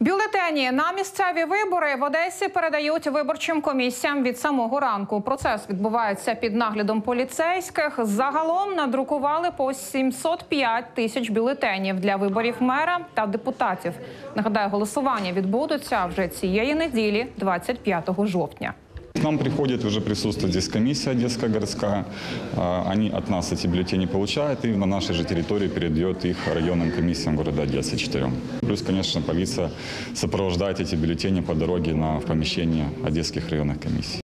Бюлетені на місцеві вибори в Одесі передають виборчим комісіям від самого ранку. Процес відбувається під наглядом поліцейських. Загалом надрукували по 705 тисяч бюлетенів для виборів мера та депутатів. Нагадаю, голосування відбудуться вже цієї неділі, 25 жовтня. К нам приходит, уже присутствует здесь комиссия Одесская городская. А, Они от нас эти бюллетени получают и на нашей же территории передает их районным комиссиям города Одессы четырем. Плюс, конечно, полиция сопровождает эти бюллетени по дороге на в помещение одесских районных комиссий.